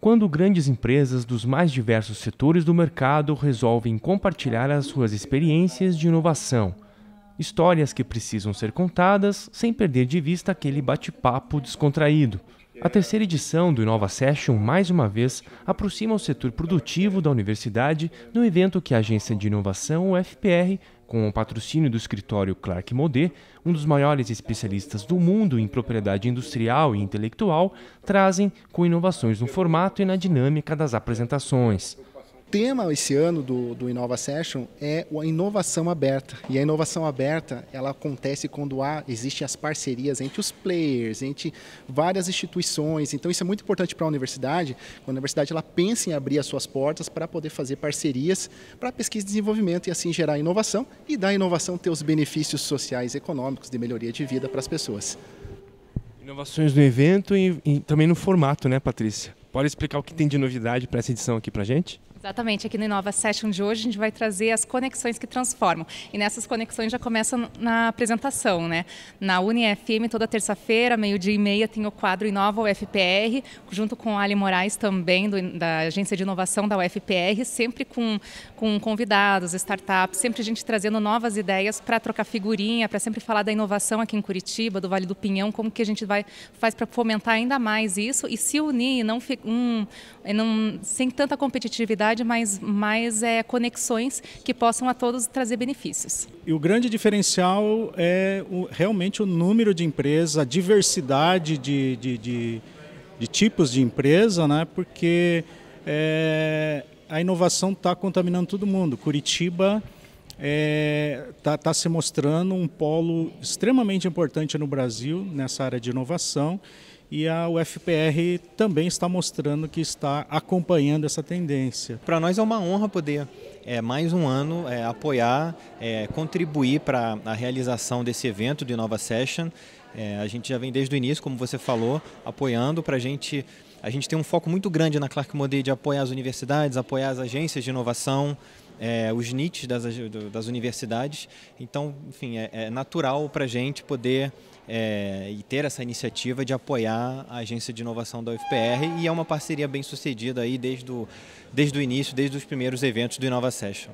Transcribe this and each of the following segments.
quando grandes empresas dos mais diversos setores do mercado resolvem compartilhar as suas experiências de inovação. Histórias que precisam ser contadas sem perder de vista aquele bate-papo descontraído. A terceira edição do Inova Session, mais uma vez, aproxima o setor produtivo da universidade no evento que a agência de inovação, o FPR, com o patrocínio do escritório Clark Modet, um dos maiores especialistas do mundo em propriedade industrial e intelectual, trazem com inovações no formato e na dinâmica das apresentações tema esse ano do, do Inova Session é a inovação aberta. E a inovação aberta, ela acontece quando há, existem as parcerias entre os players, entre várias instituições. Então isso é muito importante para a universidade, quando a universidade ela pensa em abrir as suas portas para poder fazer parcerias para pesquisa e desenvolvimento e assim gerar inovação e da inovação ter os benefícios sociais e econômicos de melhoria de vida para as pessoas. Inovações no evento e, e também no formato, né, Patrícia? Pode explicar o que tem de novidade para essa edição aqui para gente? Exatamente, aqui no Inova Session de hoje a gente vai trazer as conexões que transformam. E nessas conexões já começa na apresentação, né? Na UniFM, toda terça-feira, meio-dia e meia, tem o quadro Inova UFPR, junto com a Ali Moraes também, do, da Agência de Inovação da UFPR, sempre com, com convidados, startups, sempre a gente trazendo novas ideias para trocar figurinha, para sempre falar da inovação aqui em Curitiba, do Vale do Pinhão, como que a gente vai faz para fomentar ainda mais isso e se unir, não, um, não sem tanta competitividade mas mais é, conexões que possam a todos trazer benefícios. E o grande diferencial é o, realmente o número de empresas, a diversidade de, de, de, de tipos de empresa, né? porque é, a inovação está contaminando todo mundo. Curitiba está é, tá, tá se mostrando um polo extremamente importante no Brasil nessa área de inovação e a UFPR também está mostrando que está acompanhando essa tendência. Para nós é uma honra poder é, mais um ano é, apoiar, é, contribuir para a realização desse evento de Nova Session. É, a gente já vem desde o início, como você falou, apoiando para a gente. A gente tem um foco muito grande na Clark Model de apoiar as universidades, apoiar as agências de inovação, é, os NITs das, das universidades. Então, enfim, é, é natural para a gente poder é, e ter essa iniciativa de apoiar a agência de inovação da UFPR e é uma parceria bem sucedida aí desde o, desde o início, desde os primeiros eventos do Inova Session.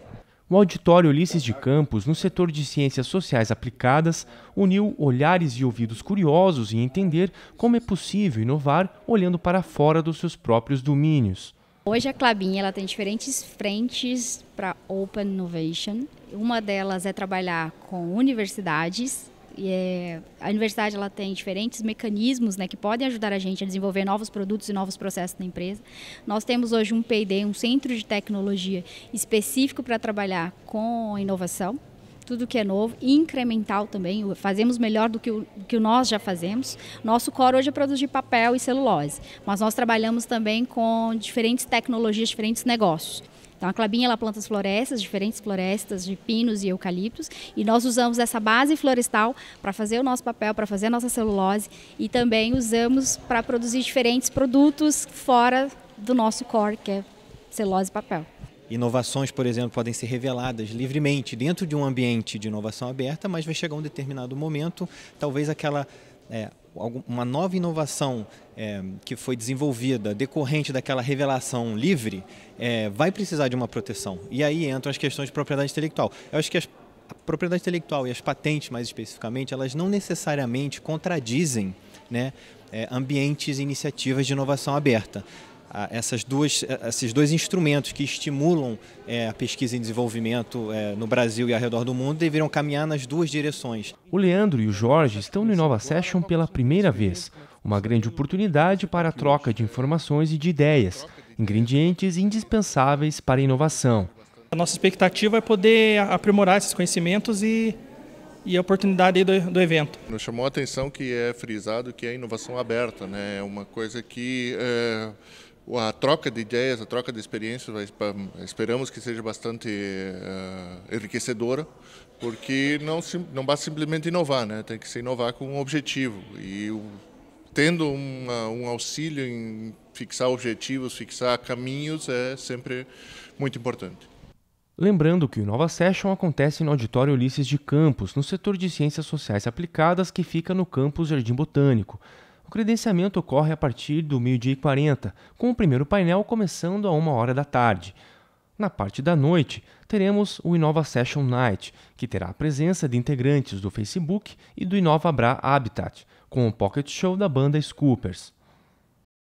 O Auditório Ulisses de Campos, no setor de ciências sociais aplicadas, uniu olhares e ouvidos curiosos em entender como é possível inovar olhando para fora dos seus próprios domínios. Hoje a Clabin ela tem diferentes frentes para Open Innovation. Uma delas é trabalhar com universidades. E é, a universidade ela tem diferentes mecanismos né, que podem ajudar a gente a desenvolver novos produtos e novos processos na empresa. Nós temos hoje um P&D, um centro de tecnologia específico para trabalhar com inovação tudo que é novo, incremental também, fazemos melhor do que o que nós já fazemos. Nosso core hoje é produzir papel e celulose, mas nós trabalhamos também com diferentes tecnologias, diferentes negócios. Então, a Clabinha ela planta as florestas, diferentes florestas de pinos e eucaliptos, e nós usamos essa base florestal para fazer o nosso papel, para fazer a nossa celulose, e também usamos para produzir diferentes produtos fora do nosso core, que é celulose e papel. Inovações, por exemplo, podem ser reveladas livremente dentro de um ambiente de inovação aberta, mas vai chegar um determinado momento, talvez aquela é, uma nova inovação é, que foi desenvolvida decorrente daquela revelação livre é, vai precisar de uma proteção. E aí entram as questões de propriedade intelectual. Eu acho que as, a propriedade intelectual e as patentes, mais especificamente, elas não necessariamente contradizem né, é, ambientes e iniciativas de inovação aberta essas duas, esses dois instrumentos que estimulam é, a pesquisa e desenvolvimento é, no Brasil e ao redor do mundo deveriam caminhar nas duas direções. O Leandro e o Jorge estão no Inova Session pela primeira vez, uma grande oportunidade para a troca de informações e de ideias, ingredientes indispensáveis para a inovação. A nossa expectativa é poder aprimorar esses conhecimentos e e a oportunidade do, do, evento. Nos chamou a atenção que é frisado que é inovação aberta, né? É uma coisa que é a troca de ideias, a troca de experiências, esperamos que seja bastante uh, enriquecedora, porque não, não basta simplesmente inovar, né? tem que se inovar com um objetivo. E o, tendo uma, um auxílio em fixar objetivos, fixar caminhos, é sempre muito importante. Lembrando que o Nova Session acontece no Auditório Ulisses de Campos, no setor de Ciências Sociais Aplicadas, que fica no campus Jardim Botânico. Credenciamento ocorre a partir do meio-dia e 40, com o primeiro painel começando a uma hora da tarde. Na parte da noite, teremos o Inova Session Night, que terá a presença de integrantes do Facebook e do Inova Bra Habitat, com o Pocket Show da banda Scoopers.